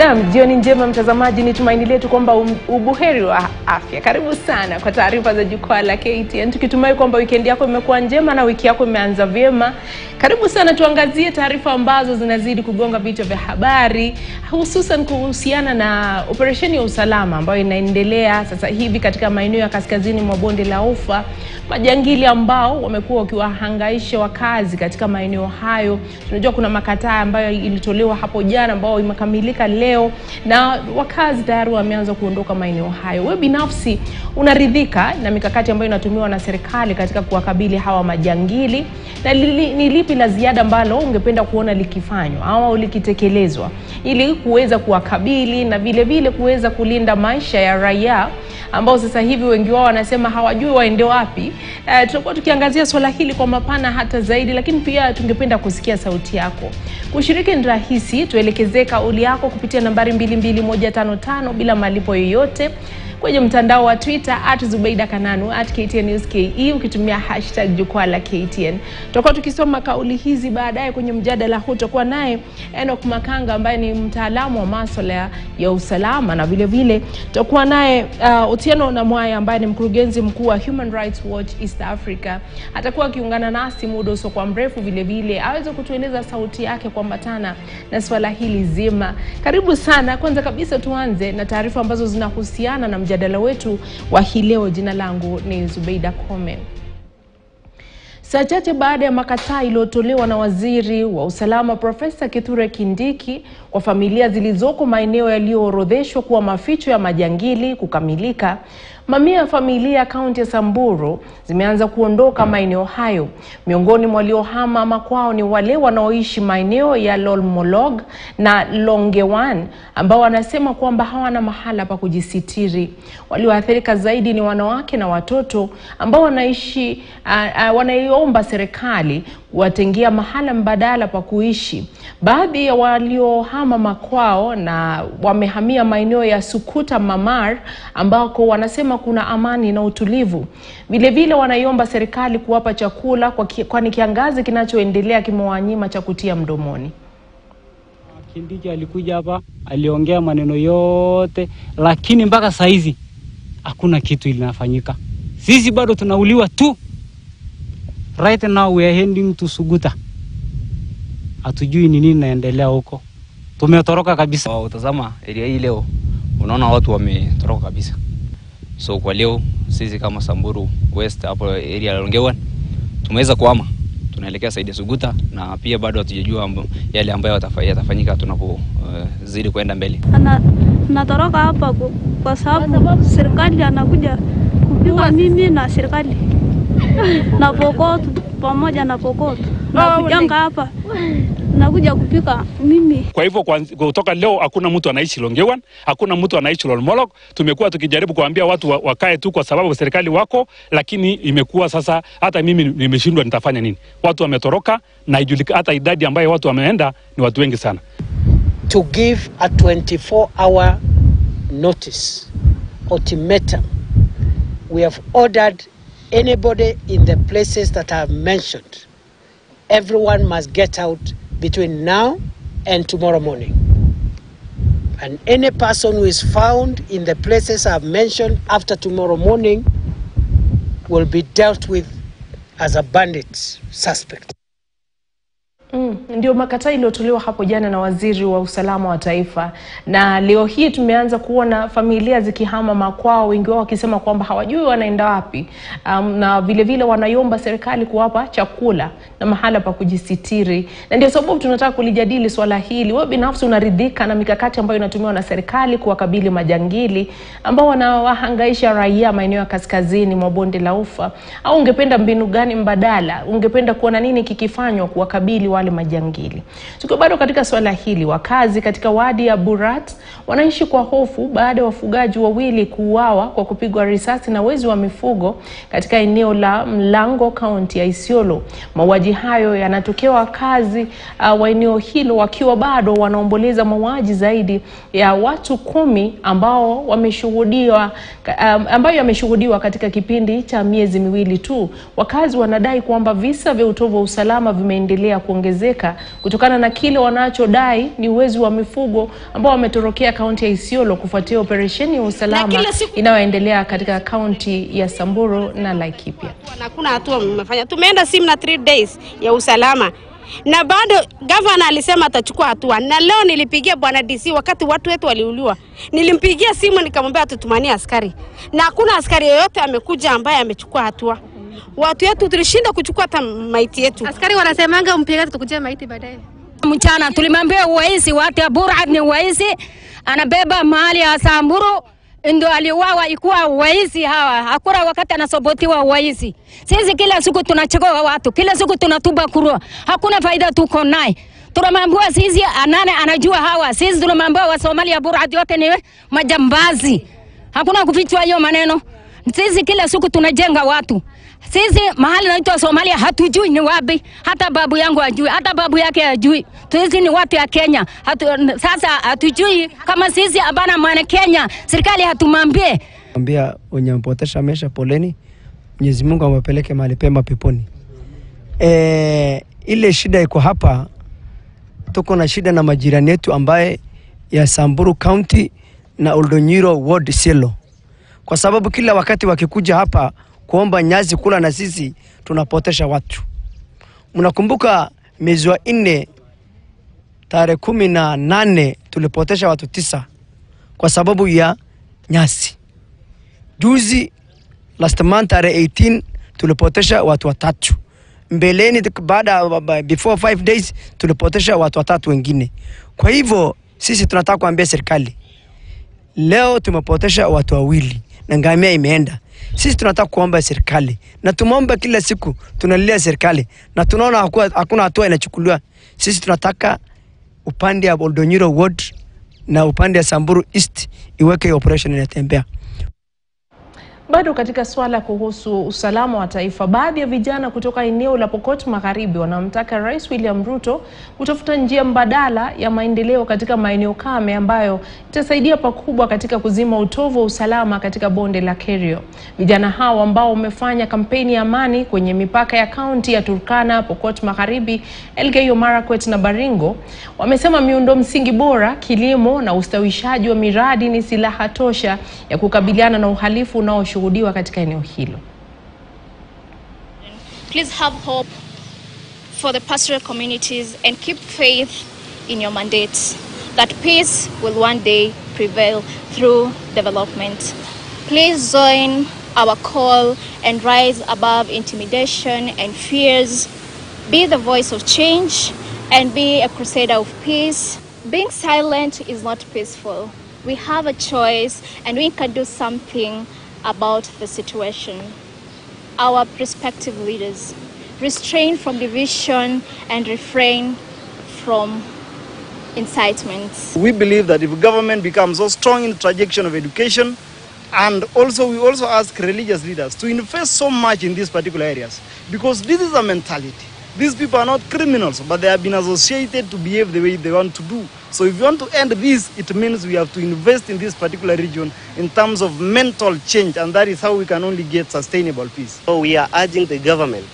Naam, jioni njema mtazamaji, ni tumaini letu kwamba um- ubuheri wa afya. Karibu sana kwa taarifa za jukwaa la KTN, tukitumai kwamba wikendi yako imekuwa njema na wiki yako imeanza vyema. Karibu sana, tuangazie taarifa ambazo zinazidi kugonga vichwa vya habari, hususan kuhusiana na operesheni ya usalama ambayo inaendelea sasa hivi katika maeneo ya kaskazini mwa bonde la Ufa. Majangili ambao wamekuwa wakiwahangaisha wakazi katika maeneo hayo. Tunajua kuna makataa ambayo ilitolewa hapo jana ambao imekamilika leo na wakazi tayari wameanza kuondoka maeneo hayo. Wewe binafsi unaridhika na mikakati ambayo inatumiwa na serikali katika kuwakabili hawa majangili, na ni lipi la ziada ambalo ungependa kuona likifanywa au likitekelezwa ili kuweza kuwakabili na vile vile kuweza kulinda maisha ya raia ambao sasa hivi wengi wao wanasema hawajui waende wapi. Uh, tutakuwa tukiangazia swala hili kwa mapana hata zaidi, lakini pia tungependa kusikia sauti yako. Kushiriki ni rahisi, tuelekeze kauli yako kupitia nambari 22155 bila malipo yoyote kwenye mtandao wa Twitter at Zubeida Kananu at KTN News KE ukitumia hashtag jukwaa la KTN. Tutakuwa tukisoma kauli hizi baadaye kwenye mjadala huu. Tutakuwa naye Enoch Makanga ambaye ni mtaalamu wa masuala ya, usalama na vile vile tutakuwa naye uh, Otieno Namwaya ambaye ni mkurugenzi mkuu wa Human Rights Watch East Africa. Atakuwa akiungana nasi muda usiokuwa mrefu, vile vile aweze kutueleza sauti yake kuambatana na swala hili zima. Karibu sana. Kwanza kabisa tuanze na taarifa ambazo zinahusiana na mjadala wetu wa hii leo. Jina langu ni Zubeida Komen. Saa chache baada ya makataa iliyotolewa na waziri wa usalama Profesa Kithure Kindiki kwa familia zilizoko maeneo yaliyoorodheshwa kuwa maficho ya majangili kukamilika, mamia ya familia kaunti ya Samburu zimeanza kuondoka maeneo hayo. Miongoni mwa waliohama makwao ni wale wanaoishi maeneo ya Lolmolog na Longewan ambao wanasema kwamba hawana mahala pa kujisitiri. Walioathirika zaidi ni wanawake na watoto ambao wanaishi uh, uh, wanaiomba serikali kuwatengea mahala mbadala pa kuishi. Baadhi ya waliohama makwao na wamehamia maeneo ya Sukuta Mamar ambako wanasema kuna amani na utulivu. Vilevile wanaiomba serikali kuwapa chakula kwani kiangazi kinachoendelea kimewanyima cha kutia mdomoni. Kindiki alikuja hapa aliongea maneno yote, lakini mpaka saa hizi hakuna kitu linafanyika. Sisi bado tunauliwa tu. Right now we are heading to Suguta, hatujui ni nini naendelea huko, tumetoroka kabisa. Wow, utazama area hii leo, unaona watu wametoroka kabisa. So kwa leo sisi kama Samburu West hapo area ya Longewan tumeweza kuhama, tunaelekea saidi ya Suguta na pia bado hatujajua amb- yale ambayo yatafa- yatafanyika tunapozidi uh, kwenda mbele. Ana- natoroka hapa kwa sababu serikali anakuja kupiga mimi na serikali na pokoto pamoja na Pokot nakujanga hapa nakuja kupika mimi Kwa hivyo kutoka leo hakuna mtu anaishi Longewan, hakuna mtu anaishi Lolmolok. Tumekuwa tukijaribu kuambia watu wakae tu kwa sababu serikali wako, lakini imekuwa sasa, hata mimi nimeshindwa nitafanya nini. Watu wametoroka na ijulika, hata idadi ambayo watu wameenda ni watu wengi sana. to give a 24 hour notice ultimatum. We have ordered anybody in the places that I've mentioned, everyone must get out between now and tomorrow morning. And any person who is found in the places I've mentioned after tomorrow morning will be dealt with as a bandit suspect. Ndio makataa iliyotolewa hapo jana na waziri wa usalama wa taifa, na leo hii tumeanza kuona familia zikihama makwao, wengi wao wakisema kwamba hawajui wanaenda wapi. Um, na vile vile wanaiomba serikali kuwapa chakula na mahala pa kujisitiri, na ndio sababu tunataka kulijadili swala hili. Wewe binafsi unaridhika na mikakati ambayo inatumiwa na serikali kuwakabili majangili ambao wanawahangaisha raia maeneo ya kaskazini mwa bonde la Ufa, au ungependa mbinu gani mbadala? Ungependa kuona nini kikifanywa kuwakabili wale majangili? Tukiwa bado katika swala hili, wakazi katika wadi ya Burat wanaishi kwa hofu baada ya wafugaji wawili kuuawa kwa kupigwa risasi na wezi wa mifugo katika eneo la Mlango, kaunti ya Isiolo. Mauaji hayo yanatokea wakazi uh, wa eneo hilo wakiwa bado wanaomboleza mauaji zaidi ya watu kumi ambao wameshuhudiwa um, ambayo yameshuhudiwa katika kipindi cha miezi miwili tu. Wakazi wanadai kwamba visa vya utovu wa usalama vimeendelea kuongezeka kutokana na kile wanachodai ni uwezi wa mifugo ambao wametorokea kaunti ya Isiolo kufuatia operesheni ya usalama siku- inayoendelea katika kaunti ya Samburu na Laikipia. na hakuna hatua mmefanya. Tumeenda simu na 3 days ya usalama na bado gavana alisema atachukua hatua, na leo nilipigia bwana DC wakati watu wetu waliuliwa, nilimpigia simu nikamwambia tutumanie askari, na hakuna askari yoyote amekuja ambaye amechukua hatua. Watu yetu tulishinda kuchukua hata maiti yetu. Askari wanasemanga mpiga tukujia maiti baadaye. mchana tulimwambia uwaisi watu ya Burad ni uwaisi, anabeba mahali ya Samburu ndo aliuawa, ikuwa uwaisi hawa, hakuna wakati anasobotiwa uwaisi. Sisi kila siku tunachagua watu, kila siku tunatuba kurua, hakuna faida tuko naye. Tunamwambia sisi anane anajua hawa, sisi tunamwambia wa Somalia Burad yote ni majambazi, hakuna kufichwa hiyo maneno. Sisi kila siku tunajenga watu. Sisi mahali naitwa Somalia hatujui ni wapi, hata babu yangu ajui, hata babu yake ajui. Sisi ni watu ya Kenya. Hatu, sasa hatujui kama sisi abana mwana Kenya, serikali hatumwambie. Ambia wenye mpotesha maisha poleni, Mwenyezi Mungu amwapeleke mahali pema peponi. E, ile shida iko hapa, tuko na shida na majirani yetu ambaye ya Samburu County na Oldonyiro Ward Selo, kwa sababu kila wakati wakikuja hapa kuomba nyasi kula na sisi tunapotesha watu. Mnakumbuka mwezi wa nne tarehe kumi na nane tulipotesha watu tisa kwa sababu ya nyasi. Juzi last month tarehe 18 tulipotesha watu watatu. Mbeleni baada before five days tulipotesha watu watatu wengine. Kwa hivyo sisi tunataka kuambia serikali leo tumepotesha watu wawili na ngamia imeenda. Sisi tunataka kuomba serikali na tumeomba kila siku, tunalilia serikali na tunaona hakuna hatua inachukuliwa. Sisi tunataka upande ya Oldonyiro Ward na upande ya Samburu East iweke operation inatembea. Bado katika swala kuhusu usalama wa taifa, baadhi ya vijana kutoka eneo la Pokot Magharibi wanamtaka Rais William Ruto kutafuta njia mbadala ya maendeleo katika maeneo kame ambayo itasaidia pakubwa katika kuzima utovu wa usalama katika bonde la Kerio. Vijana hao ambao wamefanya kampeni ya amani kwenye mipaka ya kaunti ya Turkana, Pokot Magharibi, Elgeyo Marakwet na Baringo wamesema miundo msingi bora, kilimo na ustawishaji wa miradi ni silaha tosha ya kukabiliana na uhalifu unaoshuhudiwa katika eneo hilo. Please have hope for the pastoral communities and keep faith in your mandate that peace will one day prevail through development. Please join our call and rise above intimidation and fears. Be the voice of change and be a crusader of peace. Being silent is not peaceful. We have a choice and we can do something about the situation our prospective leaders restrain from division and refrain from incitement. We believe that if government becomes so strong in the trajectory of education, and also we also ask religious leaders to invest so much in these particular areas, because this is a mentality. These people are not criminals, but they have been associated to behave the way they want to do. So if you want to end this, it means we have to invest in this particular region in terms of mental change, and that is how we can only get sustainable peace. So we are urging the government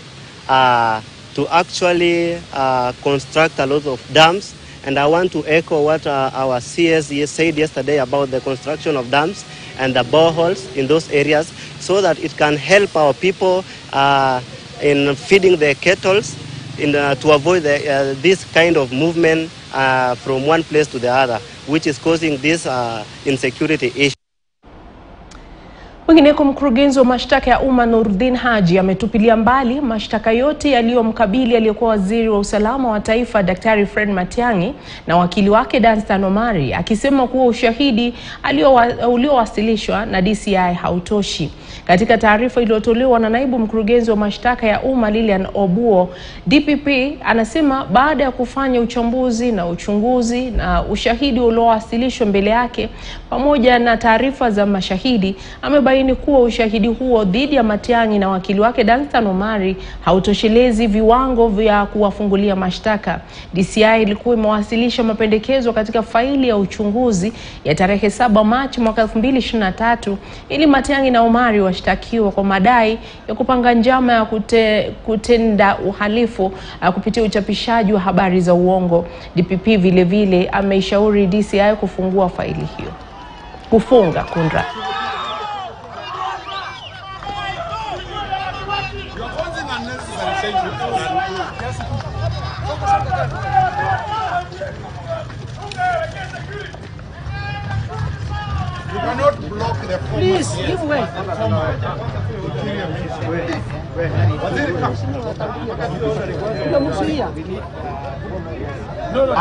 uh, to actually uh, construct a lot of dams. And I want to echo what uh, our CS said yesterday about the construction of dams and the boreholes in those areas so that it can help our people uh, in feeding their cattle in, uh, to avoid the, uh, this kind of movement uh, from one place to the other, which is causing this insecurity issue. Kwingineko, mkurugenzi wa mashtaka ya umma Nurdin Haji ametupilia mbali mashtaka yote yaliyomkabili aliyekuwa waziri wa usalama wa taifa Daktari Fred Matiang'i na wakili wake Danstan Omari, akisema kuwa ushahidi uliowasilishwa na DCI hautoshi. Katika taarifa iliyotolewa na naibu mkurugenzi wa mashtaka ya umma Lilian Obuo, DPP anasema baada ya kufanya uchambuzi na uchunguzi na ushahidi uliowasilishwa mbele yake pamoja na taarifa za mashahidi amebainisha kubaini kuwa ushahidi huo dhidi ya Matiang'i na wakili wake Danstan Omari hautoshelezi viwango vya kuwafungulia mashtaka. DCI ilikuwa imewasilisha mapendekezo katika faili ya uchunguzi ya tarehe 7 Machi mwaka 2023 ili Matiang'i na Omari washtakiwa kwa madai ya kupanga njama ya kute, kutenda uhalifu uh, kupitia uchapishaji wa habari za uongo. DPP vile vile ameishauri DCI kufungua faili hiyo, kufunga kundra. Cannot block the Please, give way. Unamzuia. Don't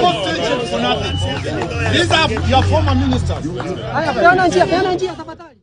contention for nothing. These are your former ministers. Peana njia, peana njia tafadhali.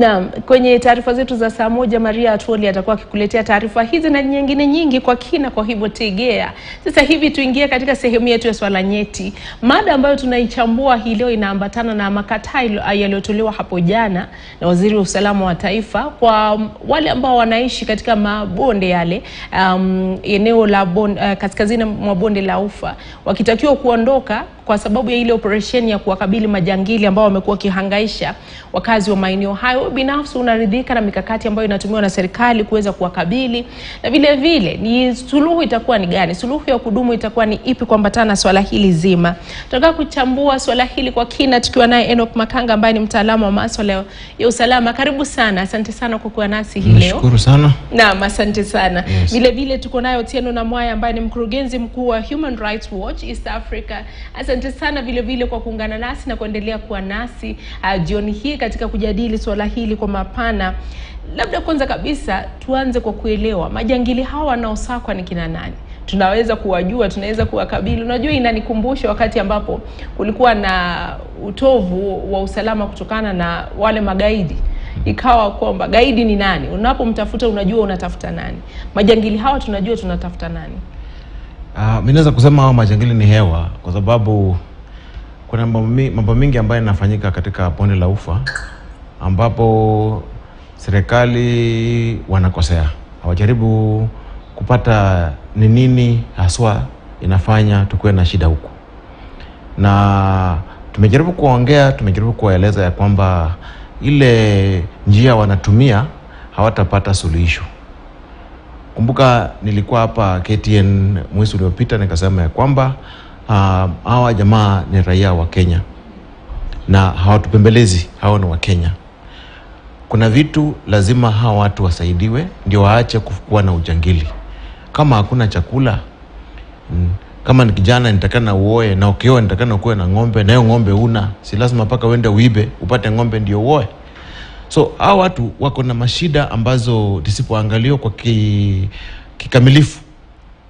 Naam, kwenye taarifa zetu za saa moja Maria Atwoli atakuwa akikuletea taarifa hizi na nyingine nyingi kwa kina, kwa hivyo tegea. Sasa hivi tuingie katika sehemu yetu ya swala nyeti. Mada ambayo tunaichambua hii leo inaambatana na makataa yaliyotolewa hapo jana na Waziri wa Usalama wa Taifa kwa wale ambao wanaishi katika mabonde yale, um, eneo la bon, uh, kaskazini mwa bonde la Ufa wakitakiwa kuondoka kwa sababu ya ile operesheni ya kuwakabili majangili ambao wamekuwa wakihangaisha wakazi wa maeneo hayo. Wewe binafsi unaridhika na mikakati ambayo inatumiwa na serikali kuweza kuwakabili, na vile vile ni suluhu itakuwa ni gani? Suluhu ya kudumu itakuwa ni ipi kuambatana na swala hili zima? Tunataka kuchambua swala hili kwa kina tukiwa naye Enoch Makanga ambaye ni mtaalamu wa masuala ya usalama. Karibu sana, asante sana kwa kuwa nasi hii leo. Nashukuru sana. Naam, asante sana. Yes. Vile vile tuko naye Otieno Namwaya ambaye ni mkurugenzi mkuu wa Human Rights Watch East Africa. Asante sana vile vile kwa kuungana nasi na kuendelea kuwa nasi uh, jioni hii katika kujadili swala hili kwa mapana. Labda kwanza kabisa tuanze kwa kuelewa majangili hawa wanaosakwa ni kina nani? tunaweza kuwajua, tunaweza kuwakabili. Unajua, inanikumbusha wakati ambapo kulikuwa na utovu wa usalama kutokana na wale magaidi ikawa kwamba gaidi ni nani, unapomtafuta unajua unatafuta nani. Majangili hawa tunajua tunatafuta nani. Uh, mi naweza kusema hao majangili ni hewa kwa sababu kuna mambo mingi ambayo yanafanyika katika bonde la ufa ambapo serikali wanakosea, hawajaribu kupata ni nini haswa inafanya tukuwe na shida huku, na tumejaribu kuongea, tumejaribu kuwaeleza ya kwamba ile njia wanatumia hawatapata suluhisho. Kumbuka nilikuwa hapa KTN mwezi uliopita nikasema ya kwamba hawa hawa jamaa ni raia wa Kenya na hawatupembelezi, hawa ni wa Kenya. Kuna vitu lazima hawa watu wasaidiwe ndio waache kuwa na ujangili. Kama hakuna chakula mm, kama ni kijana nitakana uoe na ukioa nitakana ukuwe na ng'ombe na hiyo ng'ombe una, si lazima mpaka uende uibe upate ng'ombe ndio uoe. So hawa watu wako na mashida ambazo zisipoangaliwa kwa ki, kikamilifu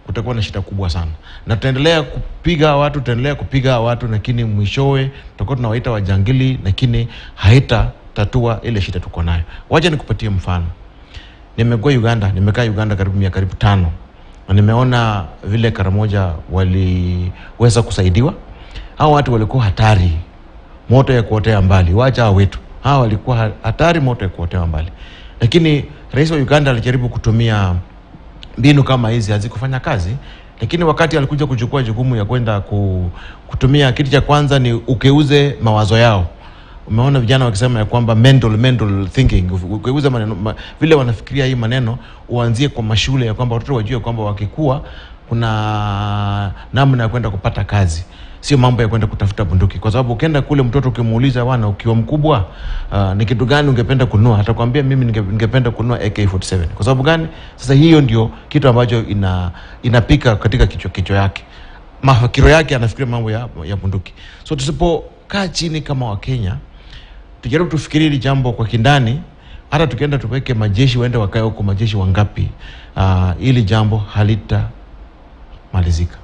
kutakuwa na shida kubwa sana, na tutaendelea kupiga watu, tutaendelea kupiga watu, lakini mwishowe tutakuwa tunawaita wajangili, lakini haita tatua ile shida tuko nayo. Wacha nikupatie mfano. Nimekuwa Uganda, nimekaa Uganda karibu miaka karibu tano, na nimeona vile Karamoja waliweza kusaidiwa. Hao watu walikuwa hatari, moto ya kuotea mbali. Wacha wetu, hawa walikuwa hatari, moto kuotewa mbali, lakini rais wa Uganda alijaribu kutumia mbinu kama hizi hazikufanya kazi, lakini wakati alikuja kuchukua jukumu ya kwenda kutumia, kitu cha kwanza ni ukeuze mawazo yao. Umeona vijana wakisema ya kwamba mental, mental thinking, ukeuze maneno ma, vile wanafikiria hii maneno, uanzie kwa mashule ya kwamba watoto wajue kwamba wakikua kuna namna ya kwenda kupata kazi sio mambo ya kwenda kutafuta bunduki, kwa sababu ukienda kule mtoto ukimuuliza, wana ukiwa mkubwa uh, ni kitu gani ungependa kununua, atakwambia mimi ninge, ningependa kununua AK47. Kwa sababu gani? Sasa hiyo ndio kitu ambacho ina inapika katika kichwa kichwa yake, mafikiro yake anafikiria mambo ya, ya bunduki. So tusipokaa chini kama Wakenya tujaribu tufikirie hili jambo kwa kindani, hata tukienda tuweke majeshi waende wakae huko, majeshi wangapi, uh, ili jambo halitamalizika.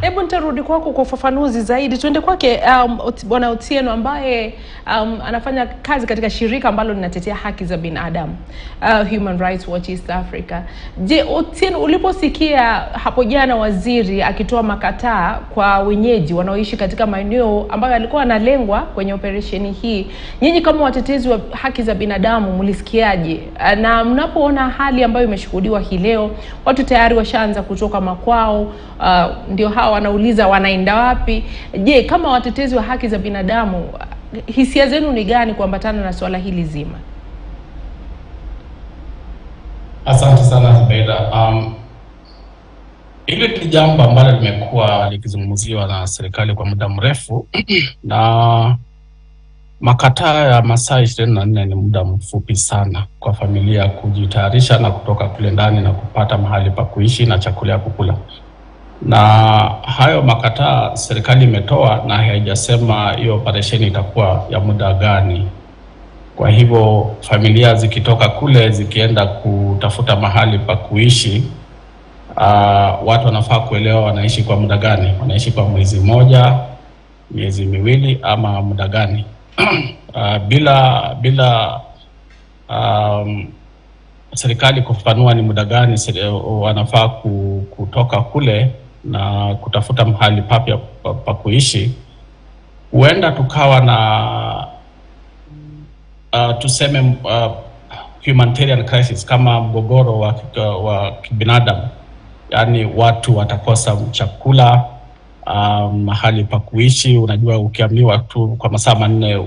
Hebu nitarudi kwako kwa ufafanuzi zaidi. Tuende kwake um, Bwana Otieno ambaye um, anafanya kazi katika shirika ambalo linatetea haki za binadamu uh, Human Rights Watch East Africa. Je, Otieno, uliposikia hapo jana waziri akitoa makataa kwa wenyeji wanaoishi katika maeneo ambayo alikuwa analengwa kwenye operesheni hii, nyinyi kama watetezi wa haki za binadamu mlisikiaje? Uh, Na mnapoona hali ambayo imeshuhudiwa hii leo, watu tayari washaanza kutoka makwao, uh, ndio hawa wanauliza wanaenda wapi? Je, kama watetezi wa haki za binadamu, hisia zenu ni gani kuambatana na swala hili zima? Asante sana Zubeida. Um, hili ni jambo ambalo limekuwa likizungumziwa na serikali kwa muda mrefu na makataa ya masaa ishirini na nne ni muda mfupi sana kwa familia kujitayarisha na kutoka kule ndani na kupata mahali pa kuishi na chakula ya kukula. Na hayo makataa serikali imetoa na haijasema hiyo operesheni itakuwa ya muda gani. Kwa hivyo familia zikitoka kule zikienda kutafuta mahali pa kuishi, uh, watu wanafaa kuelewa wanaishi kwa muda gani. Wanaishi kwa mwezi mmoja, miezi miwili ama muda gani? uh, bila bila um, serikali kufafanua ni muda gani wanafaa kutoka kule na kutafuta mahali papya pa, kuishi, huenda tukawa na uh, tuseme uh, humanitarian crisis kama mgogoro wa, wa kibinadamu, yaani watu watakosa chakula uh, mahali pa kuishi. Unajua, ukiamliwa tu kwa masaa manne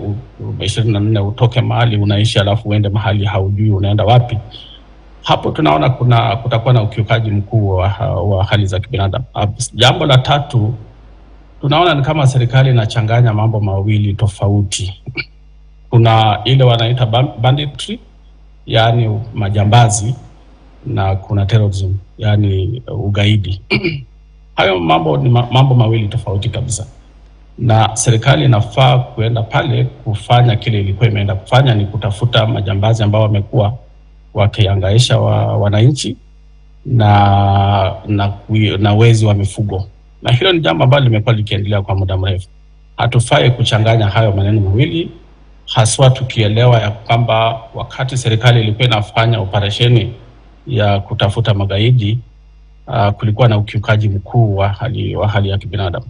ishirini na nne utoke mahali unaishi alafu uende mahali haujui unaenda wapi, hapo tunaona kuna kutakuwa na ukiukaji mkuu wa, wa hali za kibinadamu. Uh, Jambo la tatu tunaona ni kama serikali inachanganya mambo mawili tofauti. Kuna ile wanaita banditry, yaani majambazi, na kuna terrorism, yaani ugaidi. Hayo mambo ni ma- mambo mawili tofauti kabisa, na serikali inafaa kuenda pale kufanya kile ilikuwa imeenda kufanya, ni kutafuta majambazi ambao wamekuwa wakiangaisha wa, wananchi na na, na wezi wa mifugo, na hilo ni jambo ambalo limekuwa likiendelea kwa muda mrefu. Hatufai kuchanganya hayo maneno mawili, haswa tukielewa ya kwamba wakati serikali ilikuwa inafanya operesheni ya kutafuta magaidi uh, kulikuwa na ukiukaji mkuu wa hali, wa hali ya kibinadamu.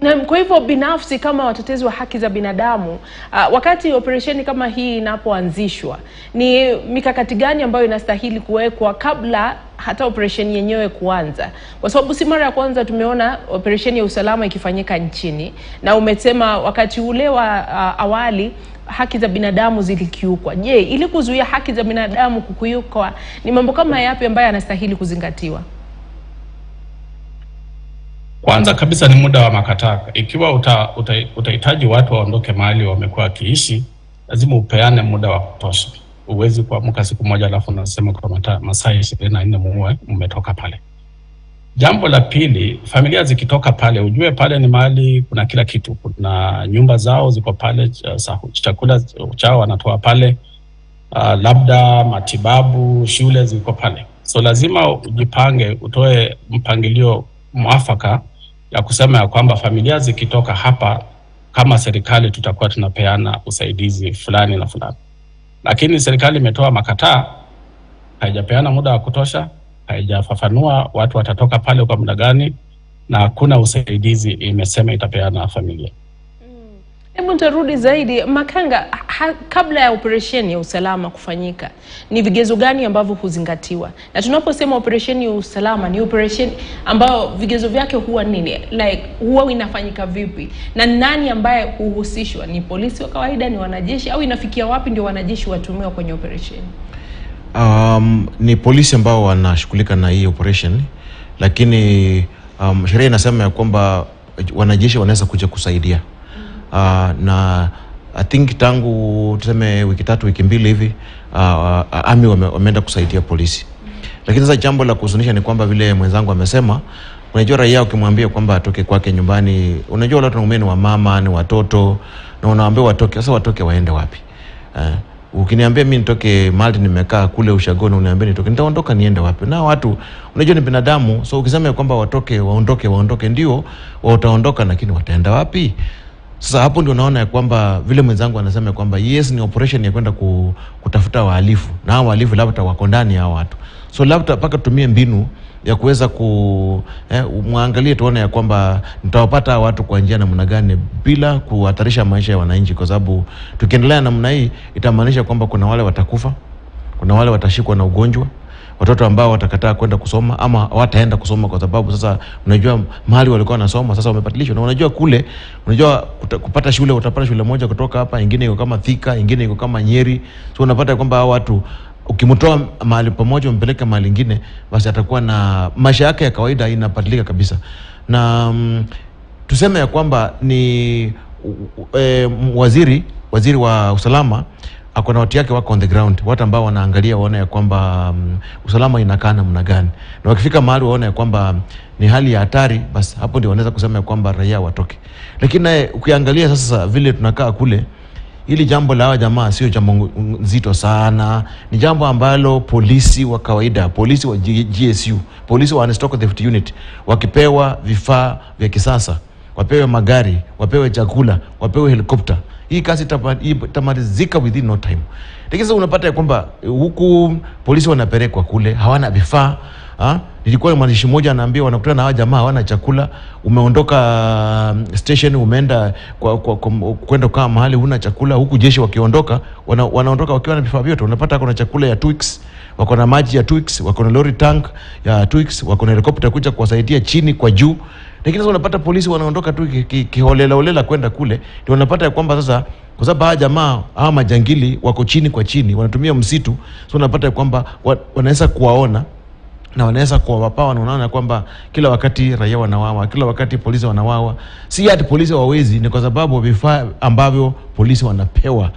Na kwa hivyo binafsi kama watetezi wa haki za binadamu uh, wakati operesheni kama hii inapoanzishwa, ni mikakati gani ambayo inastahili kuwekwa kabla hata operesheni yenyewe kuanza? Kwa sababu si mara ya kwanza tumeona operesheni ya usalama ikifanyika nchini, na umesema wakati ule wa uh, awali haki za binadamu zilikiukwa. Je, ili kuzuia haki za binadamu kukiukwa, ni mambo kama yapi ambayo yanastahili kuzingatiwa? Kwanza kabisa ni muda wa makataka. Ikiwa uta, uta, utahitaji watu waondoke mahali wamekuwa wakiishi, lazima upeane muda wa kutosha. Uwezi kuamka siku moja alafu unasema kwa masaa ishirini na nne mmetoka pale. Jambo la pili, familia zikitoka pale, ujue pale ni mahali kuna kila kitu. Kuna nyumba zao ziko pale, ch- chakula chao wanatoa pale, uh, labda matibabu, shule ziko pale. So lazima ujipange, utoe mpangilio mwafaka ya kusema ya kwamba familia zikitoka hapa, kama serikali tutakuwa tunapeana usaidizi fulani na fulani, lakini serikali imetoa makataa, haijapeana muda wa kutosha, haijafafanua watu watatoka pale kwa muda gani, na hakuna usaidizi imesema itapeana familia. Hebu nitarudi zaidi Makanga, ha, kabla ya operesheni ya usalama kufanyika, ni vigezo gani ambavyo huzingatiwa? Na tunaposema operesheni ya usalama, ni operesheni ambayo vigezo vyake huwa nini? Like huwa inafanyika vipi, na nani ambaye huhusishwa? Ni polisi wa kawaida, ni wanajeshi, au inafikia wapi ndio wanajeshi watumiwa kwenye operesheni? Um, ni polisi ambao wanashughulika na hii operation, lakini um, sheria inasema ya kwamba wanajeshi wanaweza kuja kusaidia uh, na I think tangu tuseme wiki tatu wiki mbili hivi uh, uh, ami wameenda kusaidia polisi, lakini sasa jambo la kuhuzunisha ni kwamba vile mwenzangu amesema, unajua raia ukimwambia kwamba atoke kwake nyumbani, unajua watu wengine ni wamama ni watoto, na unawaambia watoke, sasa watoke waende wapi? Uh, ukiniambia mi nitoke mali nimekaa kule ushagoni uniambia nitoke nitaondoka niende wapi? Na watu unajua ni binadamu so ukisema kwamba watoke waondoke waondoke ndio wataondoka lakini wataenda wapi sasa hapo ndio naona ya kwamba vile mwenzangu anasema ya kwamba yes ni operation ya kwenda ku, kutafuta wahalifu. Na hao wahalifu labda wako ndani ya watu. So labda mpaka tutumie mbinu ya kuweza ku eh, mwangalie tuone ya kwamba nitawapata watu kwa njia namna gani bila kuhatarisha maisha ya wananchi, kwa sababu tukiendelea namna hii itamaanisha kwamba kuna wale watakufa, kuna wale watashikwa na ugonjwa, watoto ambao watakataa kwenda kusoma ama wataenda kusoma kwa sababu sasa, unajua mahali walikuwa wanasoma sasa wamepatilishwa, na unajua kule, unajua kupata shule utapata shule moja kutoka hapa, ingine iko kama Thika, ingine iko kama Nyeri, so unapata kwamba hao watu ukimtoa mahali pamoja umpeleke mahali ingine, basi atakuwa na maisha yake ya kawaida inapatilika kabisa. Na mm, tuseme ya kwamba ni e, waziri waziri wa usalama ako na watu yake wako on the ground, watu ambao wanaangalia waone ya kwamba um, usalama inakaa namna gani, na wakifika mahali waone ya kwamba ni hali ya hatari, basi hapo ndio wanaweza kusema ya kwamba raia watoke. Lakini naye ukiangalia sasa vile tunakaa kule hili jambo la hawa jamaa sio jambo nzito sana, ni jambo ambalo polisi wa kawaida, polisi wa GSU, polisi wa Unstock Theft Unit wakipewa vifaa vya kisasa, wapewe magari, wapewe chakula, wapewe helikopta, hii kazi itamalizika within no time. Lakini sasa unapata ya kwamba eh, huku polisi wanapelekwa kule, hawana vifaa Ha? Nilikuwa mwandishi mmoja anaambia wanakutana na hawa jamaa hawana chakula, umeondoka um, station umeenda kwa, kwa, kwa, kwenda kwa mahali huna chakula, huku jeshi wakiondoka wana, wanaondoka wakiwa na vifaa vyote. Unapata kuna chakula ya Twix, wako na maji ya Twix, wako na lori tank ya Twix, wako na helikopta kuja kuwasaidia chini kwa juu. Lakini sasa unapata polisi wanaondoka tu ki- ki- kiholela holela kwenda kule, ndio unapata ya kwamba sasa kwa sababu hawa jamaa hawa majangili wako chini kwa chini, wanatumia msitu, so unapata ya kwamba wa, wanaweza kuwaona na wanaweza kuwapa wanaona kwamba kila wakati raia wanawawa, kila wakati polisi wanawawa. Si ati polisi wawezi, ni kwa sababu vifaa ambavyo polisi wanapewa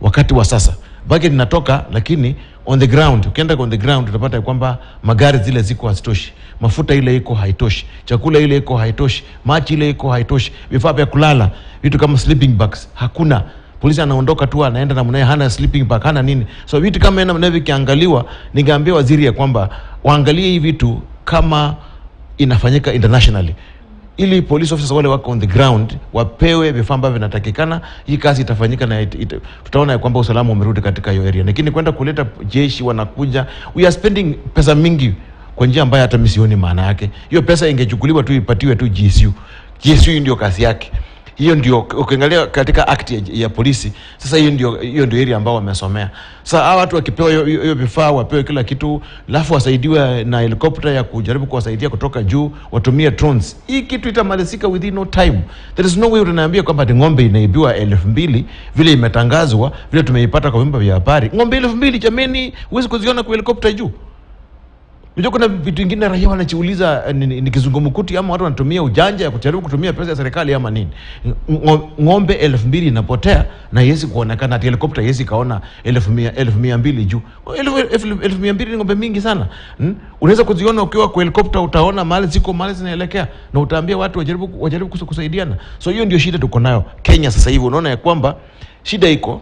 wakati wa sasa budget inatoka, lakini on the ground, ukienda on the ground utapata kwamba magari zile ziko hazitoshi, mafuta ile iko haitoshi, chakula ile iko haitoshi, maji ile iko haitoshi, vifaa vya kulala, vitu kama sleeping bags hakuna. Polisi anaondoka tu anaenda namna hiyo, hana sleeping bag hana nini. So vitu kama namna hivi vikiangaliwa, ningeambia waziri ya kwamba waangalie hii vitu kama inafanyika internationally ili police officers wale wako on the ground wapewe vifaa ambavyo vinatakikana. Hii kazi itafanyika na it, it, tutaona ya kwamba usalama umerudi katika hiyo area, lakini kwenda kuleta jeshi wanakuja, we are spending pesa mingi kwa njia ambayo hata mimi sioni maana yake. Hiyo pesa ingechukuliwa tu ipatiwe tu GSU. GSU ndio kazi yake hiyo ndio ukiangalia katika act ya, ya polisi sasa, hiyo ndio hiyo ndio area ambao wamesomea. Sasa hawa watu wakipewa hiyo- vifaa, wapewe kila kitu, alafu wasaidiwe na helikopta ya kujaribu kuwasaidia kutoka juu, watumie drones, hii kitu itamalizika within no time. There is no way utaniambia kwamba ni ng'ombe inaibiwa elfu mbili vile imetangazwa, vile tumeipata kwa vyombo vya habari. Ng'ombe elfu mbili jameni, huwezi kuziona kwa helikopta juu. Unajua kuna vitu vingine raia wanajiuliza eh, ni, ni, ni kizungumkuti ama watu wanatumia ujanja ya kujaribu kutumia pesa ya serikali ama nini. Ng'ombe elfu mbili inapotea na iwezi kuonekana, ati helikopta iwezi ikaona elfu mia, elfu mia mbili juu. Elfu, mia mbili ni ng'ombe mingi sana hmm? Unaweza kuziona ukiwa kwa helikopta, utaona mahali ziko mahali zinaelekea, na utaambia watu wajaribu, wajaribu kus- kusaidiana. So hiyo ndio shida tuko nayo Kenya sasa hivi. Unaona ya kwamba shida iko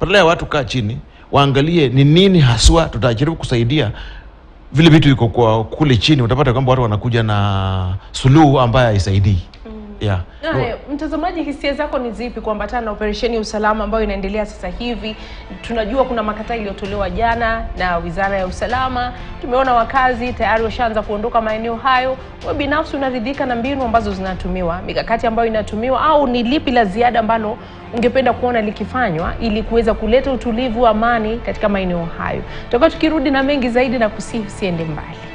badala ya watu kaa chini waangalie ni nini haswa tutajaribu kusaidia vile vitu iko kwa kule chini, utapata kwamba watu wanakuja na suluhu ambayo haisaidii yeah. Nae, mtazamaji, hisia zako ni zipi kuambatana na operesheni ya usalama ambayo inaendelea sasa hivi? Tunajua kuna makataa iliyotolewa jana na Wizara ya Usalama. Tumeona wakazi tayari washaanza kuondoka maeneo hayo. Wewe binafsi unaridhika na mbinu ambazo zinatumiwa, mikakati ambayo inatumiwa, au ni lipi la ziada ambalo ungependa kuona likifanywa ili kuweza kuleta utulivu, amani katika maeneo hayo? Tutakuwa tukirudi na mengi zaidi na kusihi usiende mbali.